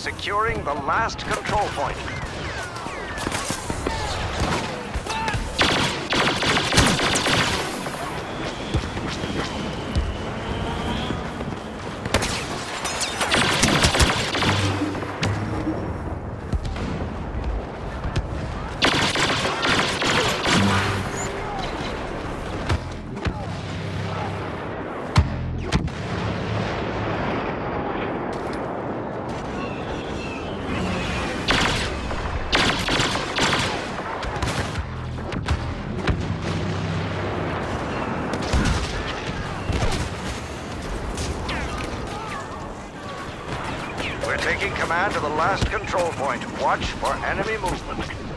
securing the last control point. Taking command of the last control point. Watch for enemy movement.